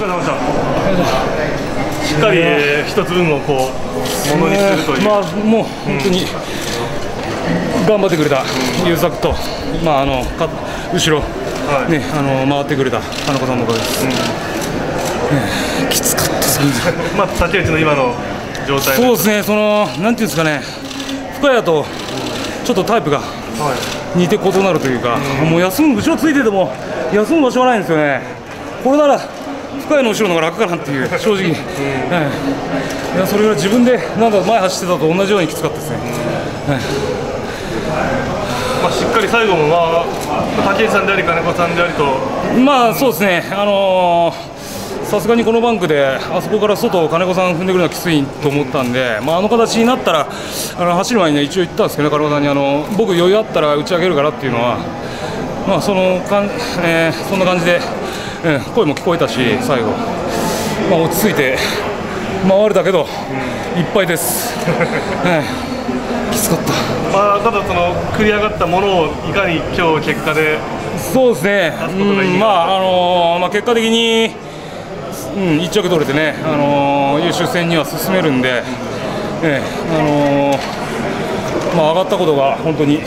疲れ様でした。しっかりえー一つ分をこうものにするという、まあもう本当に頑張ってくれた。優作と、まああのか後ろ、はい。ねあの回ってくれた金子さんのおかげです。ねきつかったです まあ竹内の今の状態。そうですね、そのなんていうんですかね、深谷とちょっとタイプがはい。似て異なるというか、もう休む後ろついてても休む場所がないんですよね。これなら深谷の後ろの方が楽かなっていう正直、はい。いやそれが自分でなんだ前走ってたと同じようにきつかったですね。まあ、しっかり最後も、まあ、竹内さんであり金子さんでありと。まあそうですね、あのーさすがにこのバンクで、あそこから外を金子さん踏んでくるのはきついと思ったんで、まあ、あの形になったら、あの走る前にね、一応言ったんですけどね、金子さんに、あの僕、余裕あったら打ち上げるからっていうのは、まあそのかんえーそんな感じで、うん声も聞こえたし、最後、まあ、落ち着いて回れたけど、いっぱいです、はい。きつかった。まあ、ただその繰り上がったものをいかに今日結果でそうですね、うんまああのーまあ、結果的に、うん、1着取れてね、あのー優秀戦には進めるんで、ええあのーまあ、上がったことが本当に、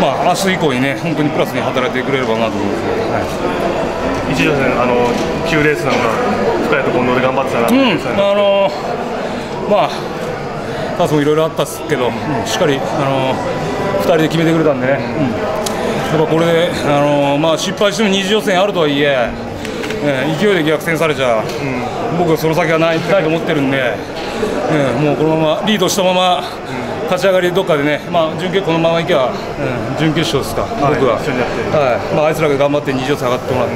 まあ明日以降にね、本当にプラスに働いてくれればなと思いますね。はい一条戦あの9レースなんか深谷と近藤で頑張ってたなと思いますね、あのーまあ、タスもいろいろあったっすけど、うんしっかり、あのー、2人で決めてくれたんでね、うん。やっぱこれで、あのーまあ、失敗しても二次予選あるとはいえ、えー勢いで逆転されちゃ、僕はその先はないないと思ってるんで、えーもうこのままリードしたまま、勝ち上がりどっかでね、まあ、準決このままいけば、うん準決勝ですか、はい僕は、はい。まあ、あいつらが頑張って二次予選上がってもらって、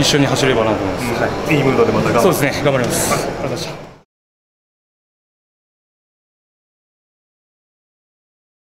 一緒に走れればなと思います。はい。いいムードでまた頑張そうですね、頑張ります。ありがとうございました。